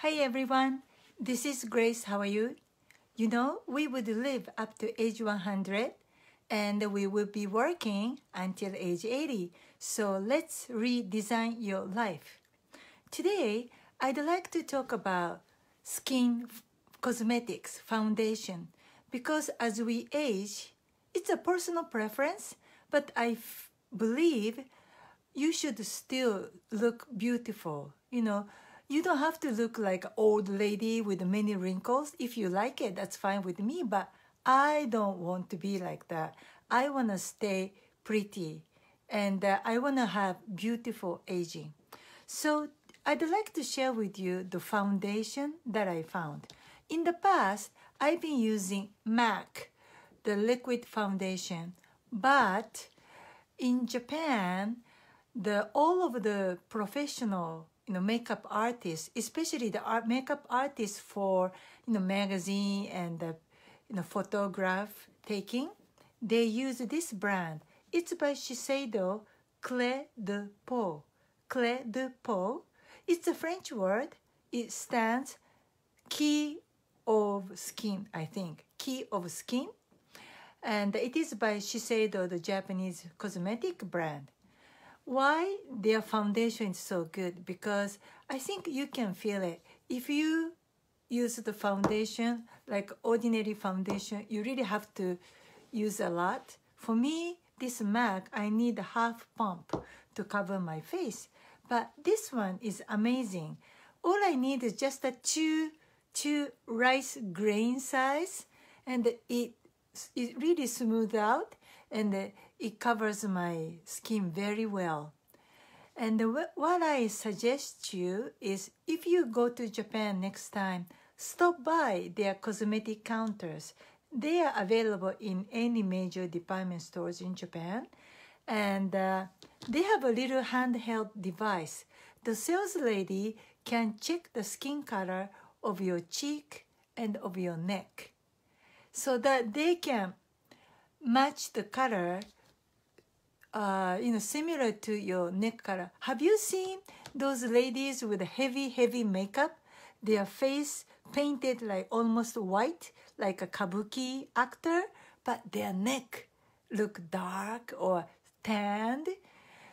Hi everyone, this is Grace. How are you? You know, we would live up to age 100 and we will be working until age 80. So let's redesign your life. Today, I'd like to talk about skin cosmetics foundation because as we age, it's a personal preference, but I believe you should still look beautiful. You know, you don't have to look like an old lady with many wrinkles. If you like it, that's fine with me, but I don't want to be like that. I want to stay pretty and uh, I want to have beautiful aging. So I'd like to share with you the foundation that I found. In the past, I've been using MAC, the liquid foundation, but in Japan, the all of the professional you know makeup artists, especially the art makeup artists for you know magazine and the you know photograph taking, they use this brand. It's by Shiseido Clé de Peau. Clé de Peau. It's a French word. It stands key of skin, I think. Key of skin. And it is by Shiseido, the Japanese cosmetic brand. Why their foundation is so good? Because I think you can feel it. If you use the foundation, like ordinary foundation, you really have to use a lot. For me, this MAC, I need a half pump to cover my face. But this one is amazing. All I need is just a two, two rice grain size and it, it really smooth out and it covers my skin very well. And what I suggest you is if you go to Japan next time, stop by their cosmetic counters. They are available in any major department stores in Japan. And uh, they have a little handheld device. The sales lady can check the skin color of your cheek and of your neck so that they can match the color uh, you know, similar to your neck color. Have you seen those ladies with heavy, heavy makeup? Their face painted like almost white, like a kabuki actor, but their neck look dark or tanned.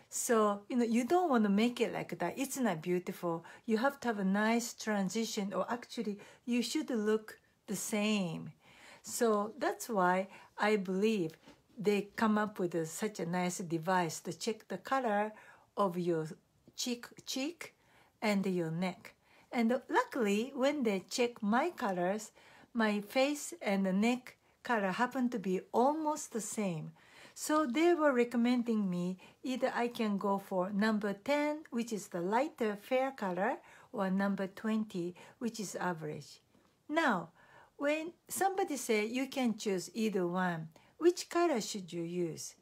So, you know, you don't want to make it like that. It's not beautiful. You have to have a nice transition, or actually, you should look the same. So that's why I believe they come up with a, such a nice device to check the color of your cheek, cheek and your neck. And luckily, when they check my colors, my face and the neck color happen to be almost the same. So they were recommending me either I can go for number 10, which is the lighter fair color, or number 20, which is average. Now, when somebody say you can choose either one, which color should you use?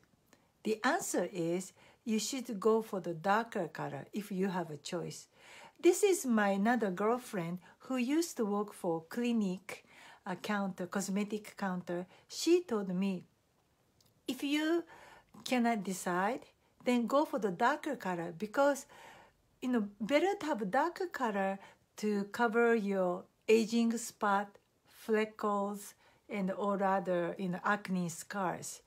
The answer is you should go for the darker color if you have a choice. This is my another girlfriend who used to work for Clinique a counter, cosmetic counter. She told me, if you cannot decide, then go for the darker color because you know better to have a darker color to cover your aging spot, freckles, and all other you know, acne scars.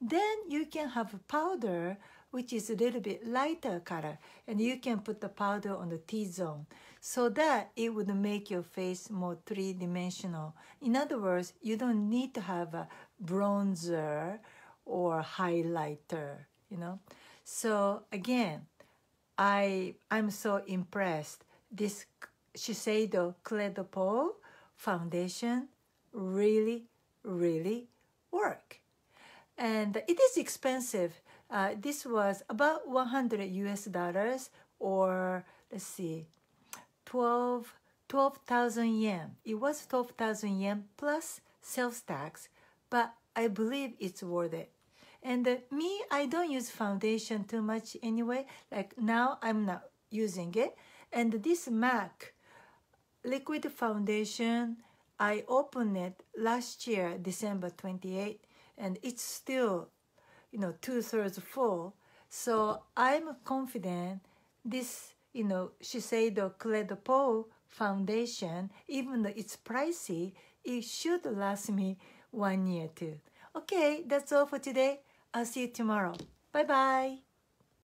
Then you can have powder which is a little bit lighter color and you can put the powder on the T-zone so that it would make your face more three-dimensional. In other words, you don't need to have a bronzer or highlighter, you know. So again, I I'm so impressed. This Shiseido Clé de Peau foundation really really work. And it is expensive. Uh, this was about 100 US dollars or let's see, 12 12,000 yen. It was 12,000 yen plus sales tax, but I believe it's worth it. And uh, me, I don't use foundation too much anyway. Like now, I'm not using it. And this MAC liquid foundation I opened it last year, December 28, and it's still, you know, two thirds full. So I'm confident this, you know, Shiseido Peau foundation, even though it's pricey, it should last me one year too. Okay, that's all for today. I'll see you tomorrow. Bye bye.